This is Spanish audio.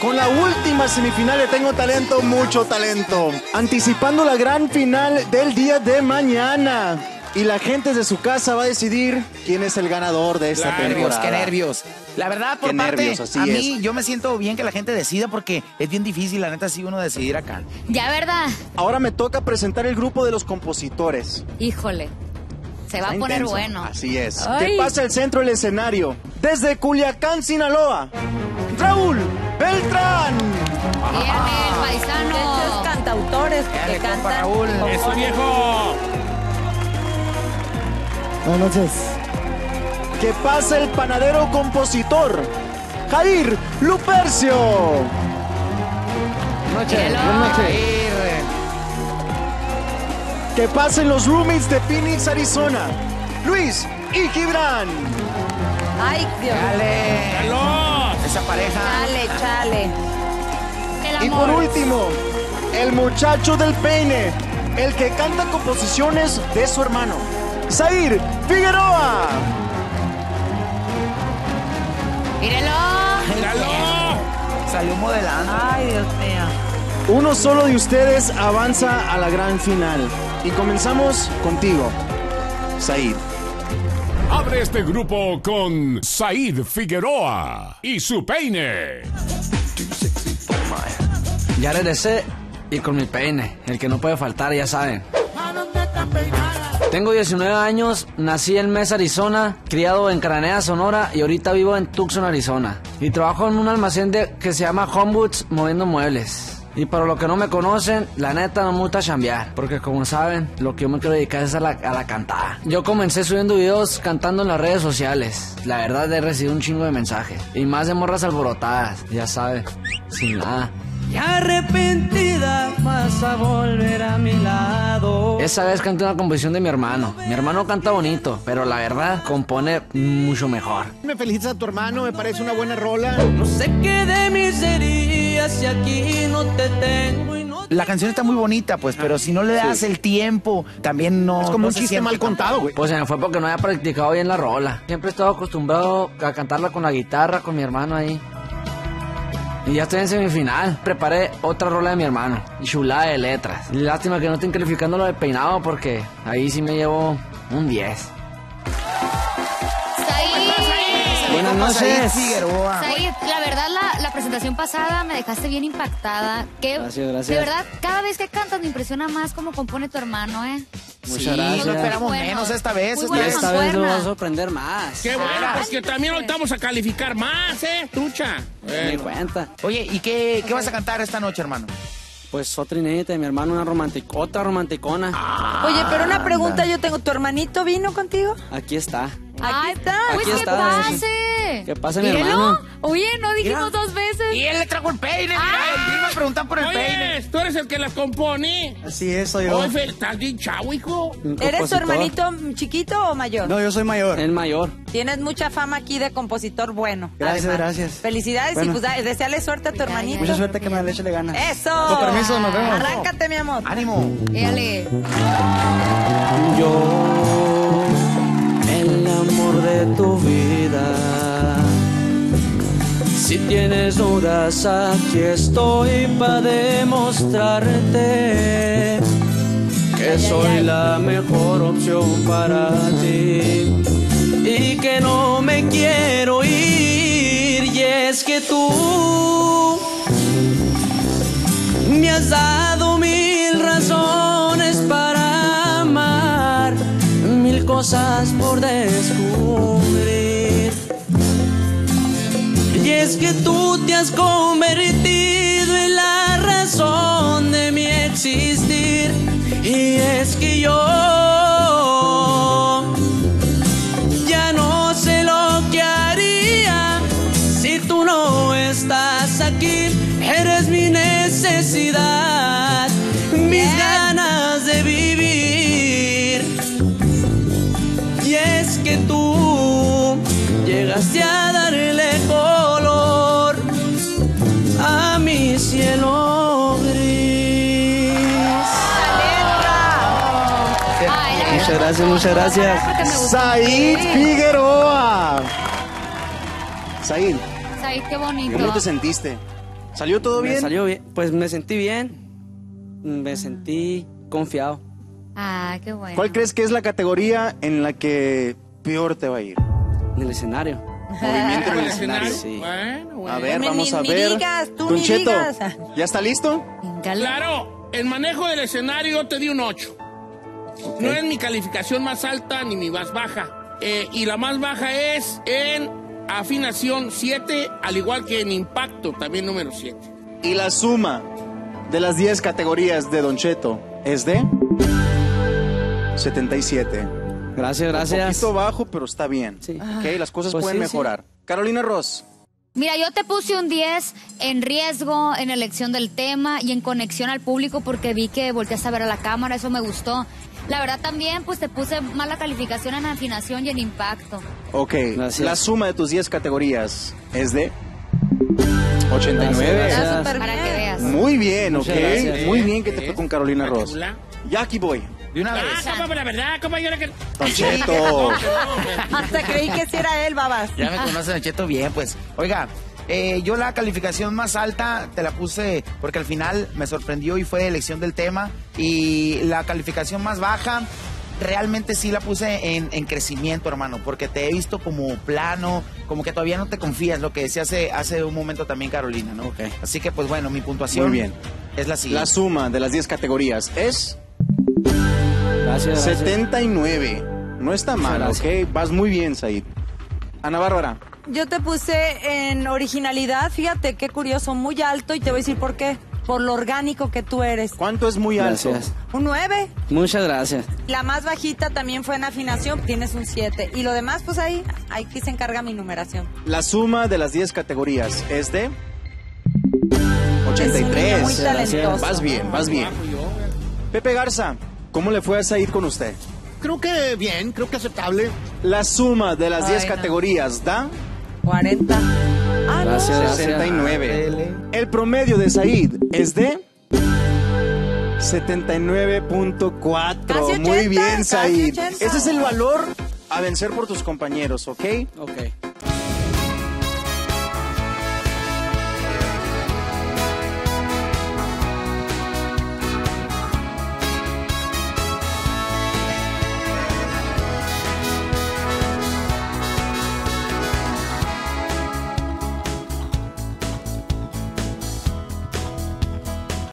con la última semifinal de Tengo Talento, mucho talento. Anticipando la gran final del día de mañana. Y la gente de su casa va a decidir quién es el ganador de esta Nervios, temporada. qué nervios. La verdad, por Qué parte, nervios, así a es. mí yo me siento bien que la gente decida porque es bien difícil, la neta, sí uno decidir acá. Ya, ¿verdad? Ahora me toca presentar el grupo de los compositores. Híjole. Se va Está a poner intenso. bueno. Así es. Ay. ¿Qué pasa el centro del escenario? Desde Culiacán, Sinaloa. Raúl Beltrán. Bien, bien, paisano. Estos cantautores que compa cantan. Raúl. ¡Eso, viejo! Buenas noches. ¿Qué pasa el panadero compositor? Jair Lupercio. Míralo. Jair, ¿Qué pasa en los roommates de Phoenix, Arizona? Luis y Gibran. Ay, Dios. Dale. Pareja. Chale, chale. El Y amor. por último, el muchacho del peine, el que canta composiciones de su hermano, Zair Figueroa. Mírelo. ¡Míralo! Salió modelando. Ay, Dios mío. Uno solo de ustedes avanza a la gran final. Y comenzamos contigo, Zaid. Abre este grupo con Said Figueroa y su peine. Ya regresé y con mi peine, el que no puede faltar, ya saben. Tengo 19 años, nací en Mesa, Arizona, criado en Cananea, Sonora y ahorita vivo en Tucson, Arizona. Y trabajo en un almacén de, que se llama Homewoods moviendo muebles. Y para los que no me conocen, la neta no me gusta chambear, porque como saben, lo que yo me quiero dedicar es a la, a la cantada. Yo comencé subiendo videos cantando en las redes sociales. La verdad he recibido un chingo de mensajes. Y más de morras alborotadas, ya saben, sin nada. Y arrepentida vas a volver a mi lado. Esa vez canté una composición de mi hermano. Mi hermano canta bonito, pero la verdad compone mucho mejor. Me felicitas a tu hermano, me parece una buena rola. No sé qué de mí sería si aquí no te tengo y no te... La canción está muy bonita, pues, pero si no le das el tiempo, también no. Es como no un chiste mal contado, güey. Pues se me fue porque no había practicado bien la rola. Siempre he estado acostumbrado a cantarla con la guitarra, con mi hermano ahí. Y ya estoy en semifinal. Preparé otra rola de mi hermano. Chulada de letras. Lástima que no estén calificando lo de peinado porque ahí sí me llevo un 10. Buenas noches. Figueroa. Said, la verdad, la, la presentación pasada me dejaste bien impactada. Que, Gracias, gracias. De verdad, cada vez que cantas me impresiona más cómo compone tu hermano, ¿eh? Muchas Sí, gracias. no esperamos Bueno, menos esta vez. muy esta buena vez. Esta vez me va a sorprender más. ¡Qué bueno! Ah, Pues que también ahorita vamos a calificar más, ¿eh? Trucha. Me Bueno. cuenta. Oye, ¿y qué, qué vas a cantar esta noche, hermano? Pues otra inédita de mi hermano, una romantic otra romanticona. Oye, pero una pregunta yo tengo. ¿Tu hermanito vino contigo? Aquí está. Ay, está. Pues Aquí está, pase. ¿Qué pasa, mi hermano? Oye, no dijimos Mira. dos veces. Y él le trajo el peine, mira, Ah. a preguntar por el peine. Oye, ¿tú eres el que las compone? Así es, soy Oye, Fer, ¿estás bien chavo, hijo? ¿Eres tu hermanito chiquito o mayor? No, yo soy mayor. El mayor. Tienes mucha fama aquí de compositor bueno. Gracias, además. gracias. Felicidades Bueno. y pues deseale suerte a tu hermanito. ya. suerte que me le eche le ganas. ¡Eso! Con permiso, nos vemos. Arráncate, mi amor. Ánimo. Dale. Yo, el amor de tu vida. Tienes dudas, aquí estoy para demostrarte que soy la mejor opción para ti y que no me quiero ir. Y es que tú me has dado mil razones para amar, mil cosas por descubrir. Es que tú te has convertido en la razón de mi existir. Y es que yo ya no sé lo que haría si tú no estás aquí. Eres mi necesidad, mis ganas de vivir. Y es que tú llegaste a Muchas gracias, muchas gracias. Said. Figueroa. Said, Said, qué bonito. ¿cómo te sentiste? ¿Salió todo Me bien? salió bien. Pues me sentí bien. Me sentí confiado. Ah, qué bueno. ¿Cuál crees que es la categoría en la que peor te va a ir? En el escenario. Movimiento en ¿Con el escenario. sí. Bueno, bueno. A ver, vamos a ver. digas, tú. ¿ya está listo? Claro, el manejo del escenario te di un 8. No es mi calificación más alta ni mi más baja. Eh, y la más baja es en afinación 7, al igual que en impacto, también número 7. Y la suma de las 10 categorías de Don Cheto es de 77. Gracias, Un gracias. poquito bajo, pero está bien. Sí. Ok, las cosas Pues pueden sí, sí. mejorar. Carolina Ross, Mira, yo te puse un 10 en riesgo, en elección del tema y en conexión al público porque vi que volteaste a ver a la cámara, eso me gustó. La verdad también, pues te puse mala calificación en afinación y en impacto. ok, Gracias. la suma de tus 10 categorías es de 89. Gracias. Para que veas. Muy bien, ok. Muy bien que te fue con Carolina Ross. Ya aquí voy. De una vez. Ah, ¿cómo? la verdad, compañero, que... Don Cheto. Hasta creí que sí era él, babas. Ya me conocen el Cheto bien, pues. Oiga, eh, yo la calificación más alta te la puse porque al final me sorprendió y fue elección del tema. Y la calificación más baja, realmente sí la puse en, en crecimiento, hermano, porque te he visto como plano, como que todavía no te confías, lo que decía hace, hace un momento también Carolina, ¿no? Ok. Así que, pues bueno, mi puntuación Muy bien. es la siguiente. La suma de las 10 categorías es Gracias, gracias. 79. No está mal, gracias. ok. Vas muy bien, Said. Ana Bárbara, Yo te puse en originalidad, fíjate qué curioso, muy alto y te voy a decir por qué. Por lo orgánico que tú eres. ¿cuánto es muy alto? Un 9. Muchas gracias. La más bajita también fue en afinación, tienes un 7. Y lo demás, pues ahí, aquí se encarga mi numeración. La suma de las 10 categorías es de Es un niño 83. muy talentoso. Vas bien, vas bien. Pepe Garza, ¿cómo le fue a Said con usted? Creo que bien, creo que aceptable. La suma de las 10 Ay, no. categorías da 40. Ah, no. Gracias, gracias. 69. El promedio de Said es de 79.4. Casi Muy 80, bien, Said. 80. Ese es el valor a vencer por tus compañeros, ¿ok? Ok.